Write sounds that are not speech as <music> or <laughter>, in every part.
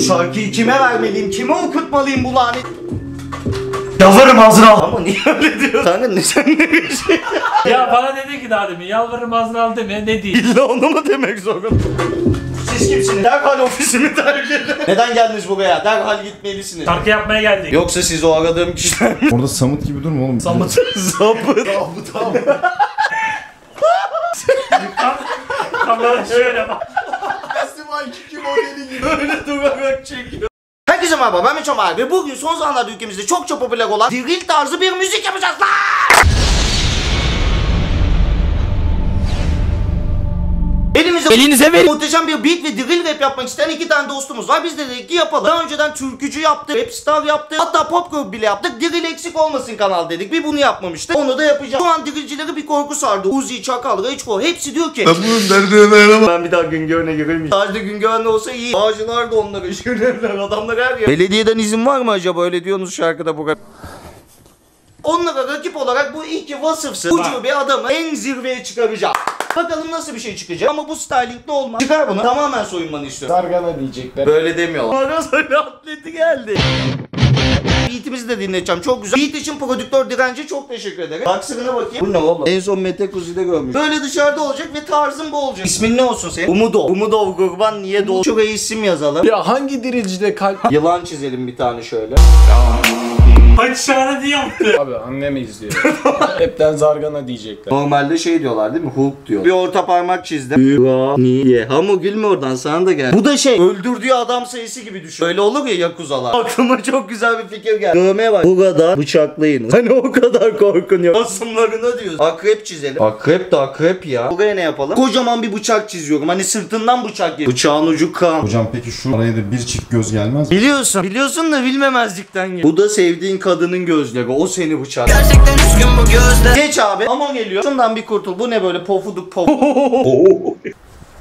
Bu şarkıyı kime vermeliyim? Kime okutmalıyım bu lanet? Yalvarırım ağzına al. Ama niye öyle diyorsun? Kanka ne sen ne bir şey? ya bana dedi ki daha demin yalvarırım ağzını al deme ne diyeyim. İlla onu mu demek zorunda? Siz kimsiniz? Derhal ofisimi terk edin. Neden geldiniz buraya? Derhal gitmelisiniz. Şarkı yapmaya geldik. Yoksa siz o aradığım kişiler mi? Orada Samut gibi durma oğlum. Samut. Zabıt. Kamera şöyle bak. Böyle durarak çekiyor. Herkese merhaba ben Meçham abi bugün son zamanlarda ülkemizde çok çok popüler olan drill tarzı bir müzik yapacağız lan! Elimizde Elinize verin. Muhteşem bir beat ve drill rap yapmak isteyen iki tane dostumuz var. Biz de dedik ki yapalım. Daha önceden türkücü yaptık, rap star yaptık. Hatta pop group bile yaptık. Drill eksik olmasın kanal dedik. Bir bunu yapmamıştık. Onu da yapacağız. Şu an drillcileri bir korku sardı. Uzi, Çakal, Rage hepsi diyor ki ben bir daha Güngören'e giremeyeceğim. Sadece Güngören'de olsa iyi. Bağcılar da onları <laughs> işgörevler. Adamlar her yer. Belediyeden izin var mı acaba? Öyle diyorsunuz şarkıda bu kadar. Onlara rakip olarak bu iki vasıfsız ucu bir adamı en zirveye çıkaracağım. Bakalım nasıl bir şey çıkacak ama bu stylingli olmaz. Çıkar bunu. Tamamen soyunmanı istiyorum. Dargana diyecekler. Böyle demiyorlar. Arasali atleti geldi. Beat'imizi de dinleteceğim. Çok güzel. Beat için prodüktör direnci çok teşekkür ederim. Baksırına bakayım. Bu ne oğlum? En son Mete Kuzi'de görmüş. Böyle dışarıda olacak ve tarzın bu olacak. İsmin ne olsun senin? Umudov. Umudov Gurban niye doğ? Şuraya isim yazalım. Ya hangi diricide kalp... Yılan çizelim bir tane şöyle. Kaç işareti yaptı. Abi annem izliyor. <laughs> Hepten Zargana diyecekler. Normalde şey diyorlar değil mi? Hulk diyor. Bir orta parmak çizdim. Niye? Hamu gülme oradan sana da gel. Bu da şey öldürdüğü adam sayısı gibi düşün. Öyle olur ya yakuzalar. Aklıma çok güzel bir fikir geldi. Dövmeye bak. Bu kadar bıçaklayın. Hani o kadar korkun yok. Asımlarına diyoruz. Akrep çizelim. Akrep de akrep ya. Buraya ne yapalım? Kocaman bir bıçak çiziyorum. Hani sırtından bıçak geliyor. Bıçağın ucu kan. Hocam peki şu araya da bir çift göz gelmez mi? Biliyorsun. Biliyorsun da bilmemezlikten geliyor. Bu da sevdiğin kadının gözleri. O seni bıçak. Gerçekten üzgün bu gözler Geç abi. Ama geliyor. Şundan bir kurtul. Bu ne böyle pofuduk pofuduk. <laughs>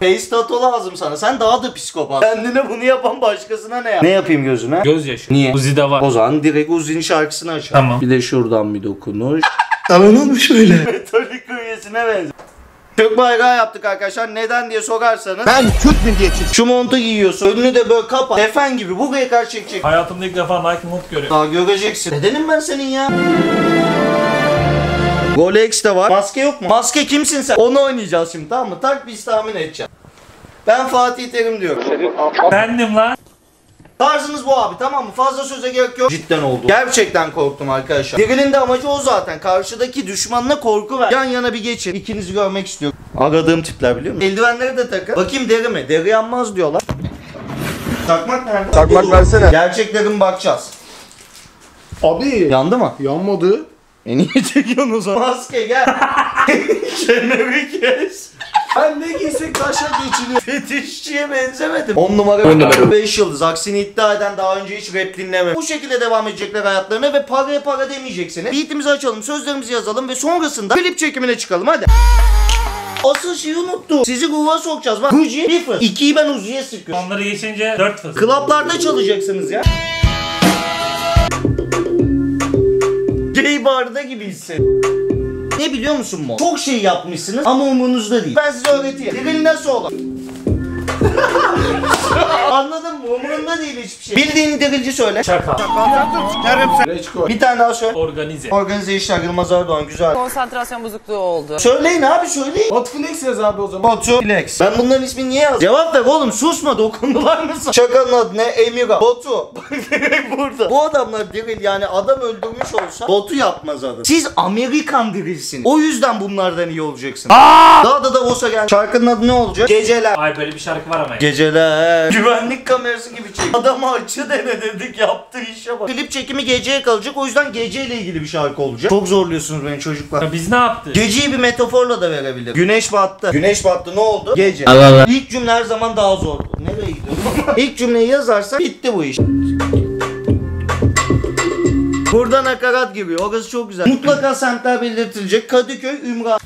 Face tattoo lazım sana. Sen daha da psikopat. Kendine bunu yapan başkasına ne yap? Ne yapayım gözüne? Gözyaşı. Niye? Uzi'de var. O zaman direkt Uzi'nin şarkısını açar. Tamam. Bir de şuradan bir dokunuş. Anladın mı şöyle? <laughs> Metalik üyesine benziyor. Türk bayrağı yaptık arkadaşlar. Neden diye sorarsanız. Ben Türk milliyetçiyim. Şu montu giyiyorsun. Önünü de böyle kapat. Defen gibi buraya karşı çekecek. Hayatımda ilk defa Nike mont görüyorum. Daha göreceksin. Nedenim ben senin ya? Rolex de var. Maske yok mu? Maske kimsin sen? Onu oynayacağız şimdi tamam mı? Tak biz tahmin edeceğiz. Ben Fatih Terim diyorum. Bendim lan. Tarzınız bu abi tamam mı? Fazla söze gerek yok. Cidden oldu. Gerçekten korktum arkadaşlar. Diril'in de amacı o zaten. Karşıdaki düşmanına korku ver. Yan yana bir geçin. İkinizi görmek istiyorum. Aradığım tipler biliyor musun? Eldivenleri de takın. Bakayım deri mi? Deri yanmaz diyorlar. Takmak nerede? Takmak versene. Gerçeklerin bakacağız. Abi. Yandı mı? Yanmadı. E niye çekiyorsun o zaman? Maske gel. <laughs> Kenarı kes. Ben ne giysek taşa geçiliyor. Fetişçiye benzemedim. 10 numara 10 numara. 5 yıldız. Aksini iddia eden daha önce hiç rap dinlememiş. Bu şekilde devam edecekler hayatlarına ve paraya para demeyeceksiniz. Beatimizi açalım, sözlerimizi yazalım ve sonrasında klip çekimine çıkalım hadi. Asıl şeyi unuttum. Sizi ruha sokacağız. Bak Gucci bir fıs. İkiyi ben Uzi'ye sıkıyorum. Onları geçince 4 fıs. Klaplarda çalacaksınız ya. Gay barda gibi hissettim. Ne biliyor musun Mo? Çok şey yapmışsınız ama umurunuzda değil. Ben size öğreteyim. Drill nasıl olur? Anladın mı? Umurunda değil hiçbir şey. Bildiğin dirilci söyle. Şaka. Reçko. Bir tane daha söyle. Organize. Organize işler Yılmaz Erdoğan güzel. Konsantrasyon bozukluğu oldu. Söyleyin abi söyleyin. Hotflex yaz abi o zaman. Batu Flex. Ben bunların ismini niye yazdım? Cevap ver oğlum susma dokundular mısın? Şakanın adı ne? Emira. Botu. Direkt <laughs> burada. Bu adamlar diril yani adam öldürmüş olsa Botu yapmaz adam. Siz Amerikan dirilsiniz. O yüzden bunlardan iyi olacaksınız. Daha da Davos'a gel. Şarkının adı ne olacak? Geceler. Ay böyle bir şarkı var ama. Geceler. Güvenlik kamerası gibi çek. Adam açı dene dedik yaptığı işe bak. Klip çekimi geceye kalacak o yüzden geceyle ilgili bir şarkı olacak. Çok zorluyorsunuz beni çocuklar. Ya Biz ne yaptık? Geceyi bir metaforla da verebilirim. Güneş battı. Güneş battı ne oldu? Gece. İlk cümle her zaman daha zordu. Nereye gidiyorum? <laughs> İlk cümleyi yazarsan bitti bu iş. Burada nakarat giriyor. Orası çok güzel. Mutlaka semtler belirtilecek. Kadıköy, Ümran.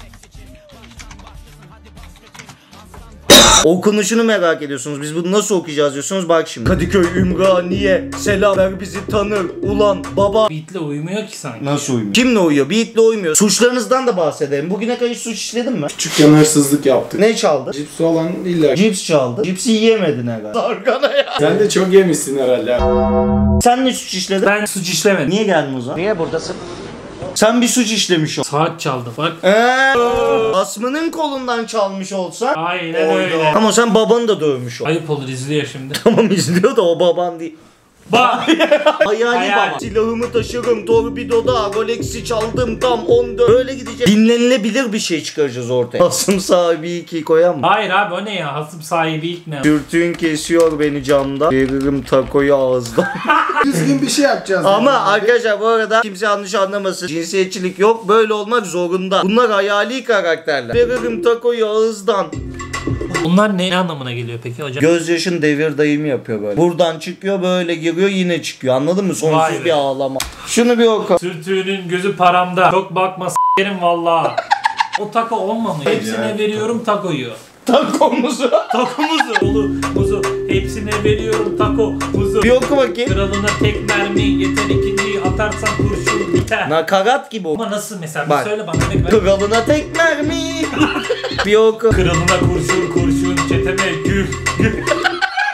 Okunuşunu merak ediyorsunuz. Biz bunu nasıl okuyacağız diyorsunuz. Bak şimdi. Kadıköy Ümraniye. Selam ver bizi tanır. Ulan baba. Beat'le uyumuyor ki sanki. Nasıl uymuyor? Kimle uyuyor? Beat'le uymuyor. Suçlarınızdan da bahsedelim. Bugüne kadar hiç suç işledin mi? Küçükken hırsızlık yaptık. Ne çaldı? Cipsi olan illa. Cips çaldı. Cipsi yiyemedin herhalde. Arkana ya. Sen de çok yemişsin herhalde. Sen ne suç işledin? Ben suç işlemedim. Niye geldin o zaman? Niye buradasın? Sen bir suç işlemiş ol. Saat çaldı bak. Eee Asmının kolundan çalmış olsa Aynen öyle. Ama sen babanı da dövmüş ol. Ayıp olur izliyor şimdi. <laughs> Tamam izliyor da o baban değil. Bak. <laughs> Hayali Hayal. baba. Silahımı taşırım torpidoda Rolex'i çaldım tam 14. Böyle gidecek. Dinlenilebilir bir şey çıkaracağız ortaya. Asım sahibi iki koyan mı? Hayır abi o ne ya? Hasım sahibi ilk ne? Sürtüğün kesiyor beni camda. Veririm takoyu ağızdan. <laughs> Düzgün bir şey yapacağız. Ama arkadaşlar bu arada kimse yanlış anlamasın. Cinsiyetçilik yok. Böyle olmak zorunda. Bunlar hayali karakterler. Veririm takoyu ağızdan. Bunlar ne anlamına geliyor peki hocam? Gözyaşın devir dayımı yapıyor böyle. Buradan çıkıyor böyle giriyor yine çıkıyor. Anladın mı? Sonsuz Vay be. bir ağlama. Şunu bir oku. Sürtüğünün gözü paramda. Çok bakma s**erim valla. O tako olmamış. Hepsine veriyorum takoyu. Takomuzu. Takomuzu. Dolu muzu. Hepsine veriyorum tako muzu. bir oku bakayım. Kralına tek mermi yeter ikinciyi atarsan kurşun biter. Nakarat gibi oku. Ama nasıl mesela? Bir Bak. söyle bana. Ne. Kralına tek mermi. <laughs> bir oku. Kralına kurşun kurşun çeteme gül gül.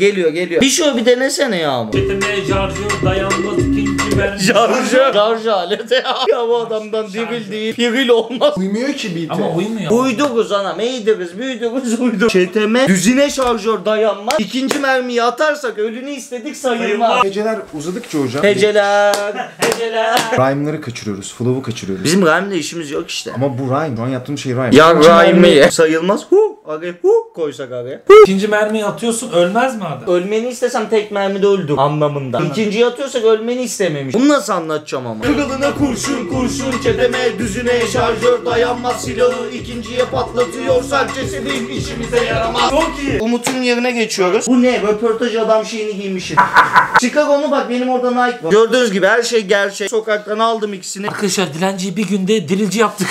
Geliyor geliyor. Bir şöyle bir denesene ya. Çeteme şarjör dayanmaz ikinci mermi. Şarjı. Şarjı aleti ya. <laughs> Ya bu adamdan diril değil. Piril olmaz. Uymuyor ki beat'e. Ama uymuyor. Uyduruz anam. Eğdiriz, büyüdürüz, uyduruz. Çeteme düzine şarjör dayanmaz. İkinci mermiyi atarsak ölünü istedik sayılmaz. Geceler uzadıkça hocam Heceler, heceler. <laughs> rhyme'ları kaçırıyoruz, flow'u kaçırıyoruz. Bizim rhyme'le işimiz yok işte. Ama bu rhyme, şu an yaptığım şey rhyme. Ya İkinci mermi- rhyme sayılmaz. Hu, araya hu koysak araya. İkinci mermiyi atıyorsun ölmez mi adam? Ölmeni istesem tek mermide öldüm anlamında. İkinciyi atıyorsak ölmeni istememiş. Bunu nasıl anlatacağım ama? Kırılına kurşun kurşun çeteme düzüne şarjör dayanmaz silahı ikinciye patlatıyorsak cesedin işimize yaramaz. Çok iyi. Umut'un yerine geçiyoruz. Bu ne? Röportaj adam şeyini giymişim. <laughs> Çıkar onu bak benim orada Nike var. Gördüğünüz gibi her şey gerçek. Sokaktan aldım ikisini. Arkadaşlar dilenciyi bir günde dirilci yaptık.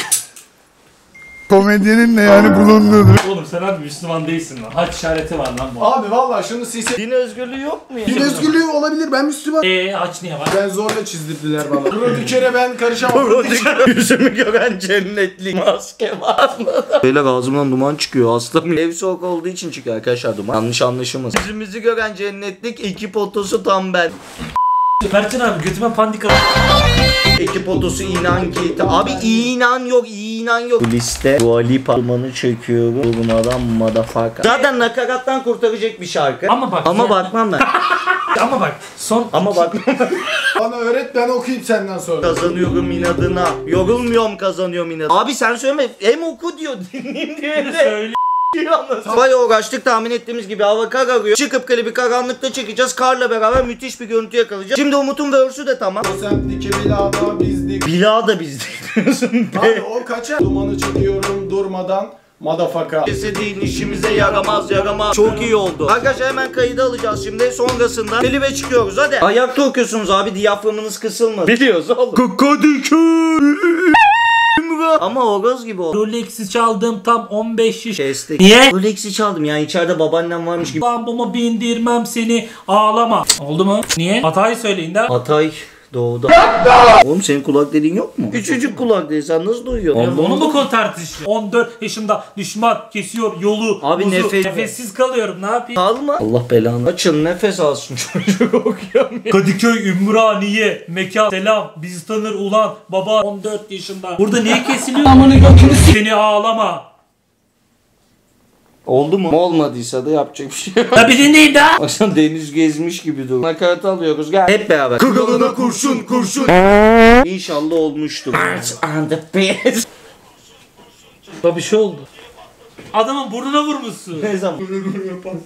Komedyenin ne yani bulunduğunu. Abi Müslüman değilsin lan. Haç işareti var lan bu. Abi valla şunu silse... Din özgürlüğü yok mu ya? Din özgürlüğü olabilir ben Müslüman. Eee haç niye var? Ben zorla çizdirdiler bana. Prodükere ben karışamam. Yüzümü gören cennetlik maske var mı? Beyler ağzımdan duman çıkıyor hasta Ev soğuk olduğu için çıkıyor arkadaşlar duman. Yanlış anlaşılmasın. Yüzümüzü gören cennetlik iki potosu tam ben. Berçin abi götüme pandik al. İki potosu inan ki. Abi inan yok inan yok. Bu liste Dua Lipa dumanı çekiyorum. Durmadan motherfucker. Zaten nakarattan kurtaracak bir şarkı. Ama bak- Ama bakmam ben. <laughs> Ama bak son Ama ben. <laughs> Bana öğret ben okuyayım senden sonra. Kazanıyorum inadına. Yorulmuyorum kazanıyorum inadına. Abi sen söyleme. Hem oku diyor <laughs> dinleyeyim diyor hem de. söyle. Bayağı uğraştık tahmin ettiğimiz gibi hava kararıyor. Çıkıp klibi karanlıkta çekeceğiz. Karla beraber müthiş bir görüntü yakalayacağız. Şimdi Umut'un verse'ü de tamam. O semtteki bilada bizdik. Bila da bizde diyorsun <laughs> Abi be. o kaçar. Dumanı çekiyorum durmadan. Madafaka. Cesedin işimize yaramaz yaramaz. Çok iyi oldu. Arkadaşlar hemen kaydı alacağız şimdi. Sonrasında klibe çıkıyoruz hadi. Ayakta okuyorsunuz abi diyaframınız kısılmadı. Biliyoruz oğlum. Kadıköy. Ama Oğuz gibi oldu. Rolex'i çaldım tam 15 yaş. Kestik. Niye? Rolex'i çaldım yani içeride babaannem varmış gibi. Lambama bindirmem seni ağlama. Oldu mu? Niye? Hatayı söyleyin de. Hatay doğuda. Oğlum senin kulak dediğin yok mu? Küçücük kulak değil sen nasıl duyuyorsun? Onu mu kol tartışıyor? 14 yaşımda düşman kesiyor yolu. Abi buzu. nefes- Nefessiz kalıyorum ne yapayım? Kalma. Allah belanı. Açın nefes alsın <laughs> çocuk okuyamıyor. Kadıköy, Ümraniye, mekan, selam, bizi tanır ulan, baba 14 yaşında. Burada niye kesiliyor? Amını götünü Seni ağlama. Oldu mu? Olmadıysa da yapacak bir şey yok. Tabii dinleyin daha. <laughs> Baksana deniz gezmiş gibi dur. Nakarat alıyoruz gel. Hep beraber. Kıkılına kurşun kurşun. İnşallah olmuştur. Birds on the bed. Tabii şey oldu. Adamın burnuna vurmuşsun. Ne zaman?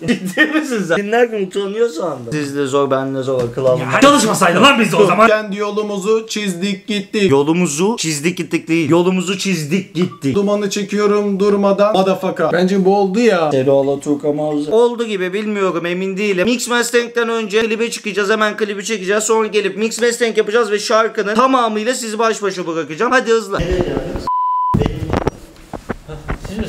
Ciddi misin sen? Dinlerken utanıyor sandım. Siz de zor ben de zor akıl aldım. Çalışmasaydı lan biz de o zaman. Kendi yolumuzu çizdik gittik. Yolumuzu çizdik gittik değil. Yolumuzu çizdik gittik. Dumanı çekiyorum durmadan. Madafaka. Bence bu oldu ya. Serola Turka Mavza. Oldu gibi bilmiyorum emin değilim. Mix Mustang'den önce klibe çıkacağız hemen klibi çekeceğiz. Sonra gelip Mix Mustang yapacağız ve şarkının tamamıyla sizi baş başa bırakacağım. Hadi hızlı. Siz misiniz?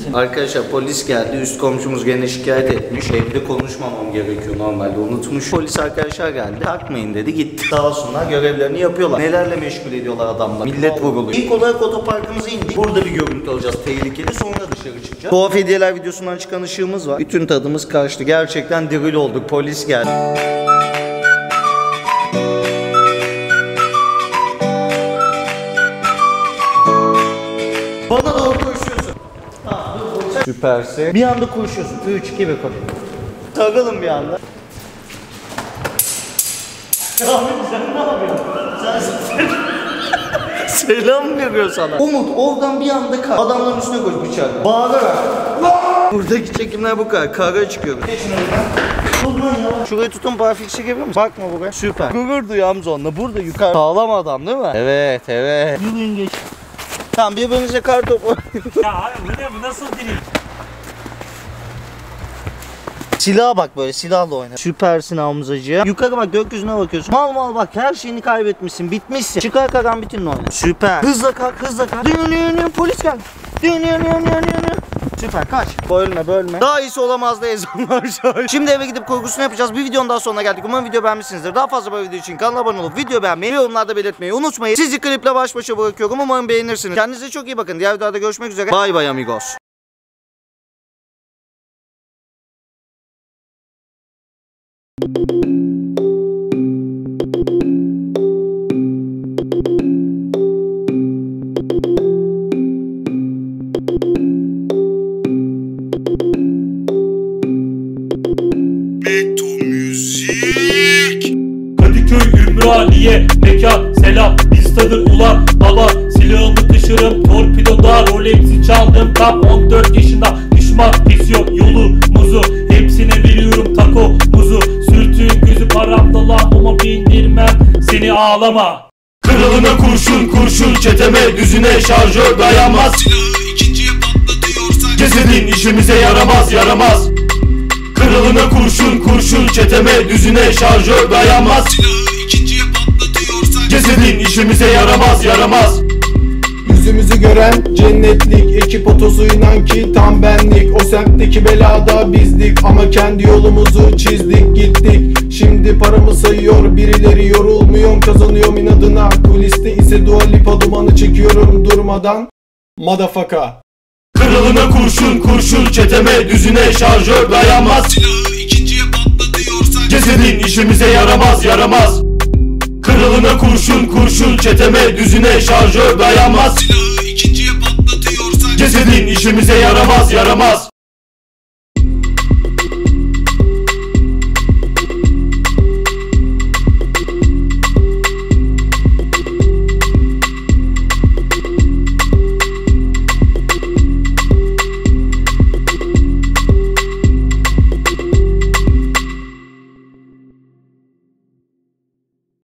Misin? Arkadaşlar polis geldi. Üst komşumuz gene şikayet etmiş. Evde konuşmamam gerekiyor normalde unutmuş. Polis arkadaşlar geldi. Takmayın dedi gitti. Sağ olsunlar görevlerini yapıyorlar. Nelerle meşgul ediyorlar adamlar. Millet vuruluyor. İlk olarak otoparkımıza indik. Burada bir görüntü alacağız tehlikeli. Sonra dışarı çıkacağız. Tuhaf hediyeler videosundan çıkan ışığımız var. Bütün tadımız kaçtı. Gerçekten diril olduk. Polis geldi. Süpersin. Bir anda koşuyorsun. 3, 2, 1 koş. Takılın bir anda. Abi sen ne yapıyorsun? Sen <laughs> Selam veriyor sana. Umut oradan bir anda kar. Adamların üstüne koş bıçakla. Bağırarak. Buradaki çekimler bu kadar. Kara çıkıyoruz. Geçin oradan. Şurayı tutun parfik çekebiliyor musun? Bakma buraya. Süper. Gurur duyuyor Hamza Burada yukarı. Sağlam adam değil mi? Evet evet. Yürüyün geç. Tamam birbirinize kar topu. <laughs> ya abi bu ne bu nasıl diril? Silaha bak böyle silahla oyna. Süpersin Hamzacı. Yukarı bak gökyüzüne bakıyorsun. Mal mal bak her şeyini kaybetmişsin. Bitmişsin. Çıkar karambitinle oyna. Süper. Hızla kalk hızla kalk. Dünü dünü polis gel. Dünü dünü dünü. Süper kaç. Bölme bölme. Daha iyisi olamaz da ezanlar <laughs> Şimdi eve gidip kurgusunu yapacağız. Bir videonun daha sonuna geldik. Umarım video beğenmişsinizdir. Daha fazla böyle video için kanala abone olup video beğenmeyi, yorumlarda belirtmeyi unutmayın. Sizi kliple baş başa bırakıyorum. Umarım beğenirsiniz. Kendinize çok iyi bakın. Diğer videoda görüşmek üzere. Bay bay amigos. Kadıköy Ümraniye mekan selam biz tanır ulan baba silahımı taşırım torpidoda Rolex'i çaldım tam 14 yaşında. Düşman kesiyor yolumuzu hepsine veriyorum tako muzu. Sürtün gözü paramda lan ama bindirmem seni ağlama. Kralına kurşun kurşun çeteme düzüne şarjör dayanmaz Silahı ikinciye patlatıyorsak Cesedin işimize yaramaz yaramaz Kralına kurşun kurşun çeteme düzüne şarjör dayanmaz. Cesedin işimize yaramaz yaramaz. Yüzümüzü gören cennetlik Ekip otosu inan ki tam benlik. O semtteki belada bizdik Ama kendi yolumuzu çizdik gittik. Şimdi paramı sayıyor birileri Yorulmuyorum kazanıyorum inadına. Kuliste ise Dua Lipa dumanı çekiyorum durmadan. Madafaka Kralına kurşun kurşun çeteme düzüne şarjör dayanmaz. Silahı ikinciye patlatıyorsak Cesedin işimize yaramaz yaramaz. Kralına kurşun kurşun çeteme düzüne şarjör dayanmaz. Silahı ikinciye patlatıyorsak Cesedin işimize yaramaz yaramaz